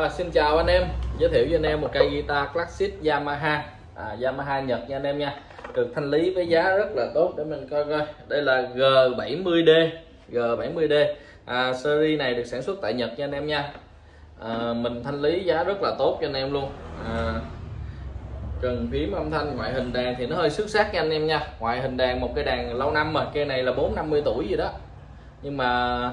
À, xin chào anh em. Giới thiệu với anh em một cây guitar classic Yamaha. À, Yamaha Nhật nha anh em nha. Được thanh lý với giá rất là tốt để mình coi coi. Đây là G70D G70D à, series này được sản xuất tại Nhật nha anh em nha. À, mình thanh lý giá rất là tốt cho anh em luôn. À, cần phím âm thanh ngoại hình đàn thì nó hơi xuất sắc nha anh em nha. Ngoại hình đàn một cây đàn lâu năm mà cây này là 4 50 tuổi gì đó. Nhưng mà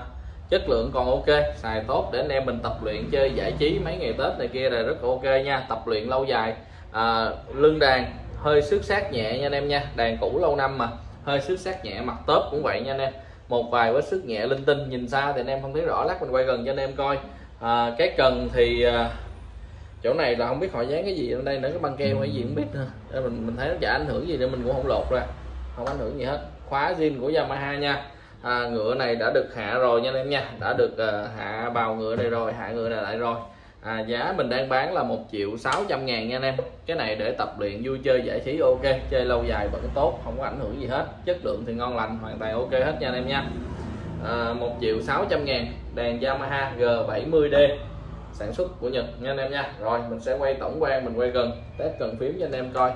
chất lượng còn ok xài tốt để anh em mình tập luyện chơi giải trí mấy ngày tết này kia là rất ok nha. Tập luyện lâu dài à, lưng đàn hơi xước sát nhẹ nha anh em nha. Đàn cũ lâu năm mà hơi xước sát nhẹ mặt tớp cũng vậy nha anh em. Một vài vết xước nhẹ linh tinh nhìn xa thì anh em không thấy rõ lát mình quay gần cho anh em coi. À, cái cần thì à, chỗ này là không biết họ dán cái gì ở đây nữa cái băng keo hay gì không biết nữa. Để mình mình thấy nó chả ảnh hưởng gì nữa mình cũng không lột ra không ảnh hưởng gì hết. Khóa zin của Yamaha nha à, ngựa này đã được hạ rồi nha anh em nha. Đã được à, hạ bào ngựa này rồi hạ ngựa này lại rồi. À, giá mình đang bán là một triệu sáu trăm ngàn nha anh em. Cái này để tập luyện vui chơi giải trí ok chơi lâu dài vẫn tốt không có ảnh hưởng gì hết. Chất lượng thì ngon lành hoàn toàn ok hết nha anh em nha. À, 1 triệu 600 ngàn đèn Yamaha G70D sản xuất của Nhật nha anh em nha. Rồi mình sẽ quay tổng quan mình quay gần test cần phím cho anh em coi.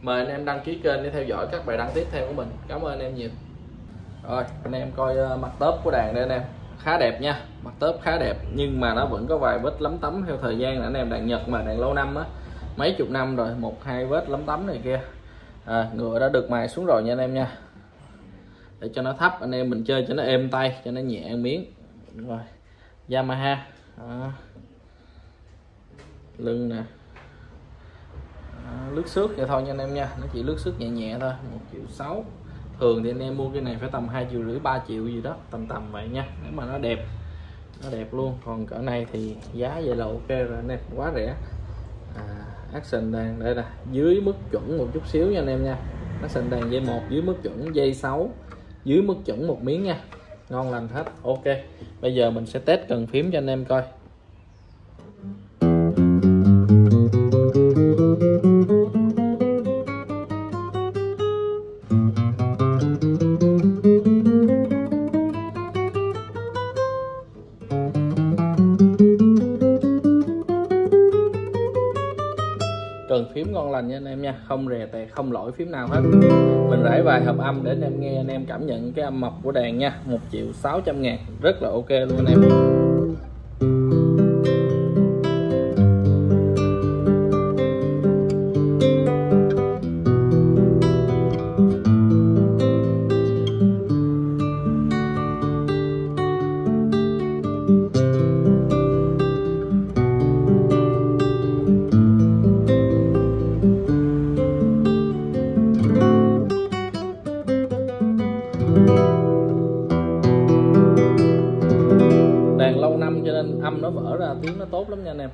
Mời anh em đăng ký kênh để theo dõi các bài đăng tiếp theo của mình. Cảm ơn anh em nhiều rồi anh em coi ờ, mặt tớp của đàn đây anh em. Khá đẹp nha. Mặt tớp khá đẹp nhưng mà nó vẫn có vài vết lấm tấm theo thời gian là anh em. Đàn nhật mà đàn lâu năm á mấy chục năm rồi một hai vết lấm tấm này kia. À, ngựa đã được mài xuống rồi nha anh em nha. Để cho nó thấp anh em mình chơi cho nó êm tay cho nó nhẹ miếng. Rồi Yamaha. À. lưng nè. Lướt xước vậy thôi nha anh em nha. Nó chỉ lướt xước nhẹ nhẹ thôi một triệu sáu thường thì anh em mua cái này phải tầm hai triệu rưỡi ba triệu gì đó tầm tầm vậy nha nếu mà nó đẹp nó đẹp luôn. Còn cỡ này thì giá vậy là ok rồi anh em quá rẻ. À, action đàn đây là dưới mức chuẩn một chút xíu nha anh em nha. Action đàn dây một dưới mức chuẩn dây 6 dưới mức chuẩn một miếng nha. Ngon lành hết ok. Bây giờ mình sẽ test cần phím cho anh em coi. Cần phím ngon lành nha anh em nha. Không rè tẹt không lỗi phím nào hết. Mình rải vài hợp âm để anh em nghe, anh em cảm nhận cái âm mập của đàn nha. Một triệu sáu trăm ngàn. Rất là ok luôn anh em. Âm nó vỡ ra tiếng nó tốt lắm nha anh em.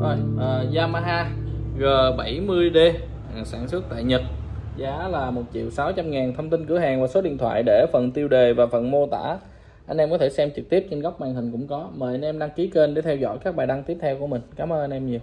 Rồi à, Yamaha G70D sản xuất tại Nhật giá là 1 triệu 600 ngàn. Thông tin cửa hàng và số điện thoại để phần tiêu đề và phần mô tả. Anh em có thể xem trực tiếp trên góc màn hình cũng có. Mời anh em đăng ký kênh để theo dõi các bài đăng tiếp theo của mình. Cảm ơn anh em nhiều.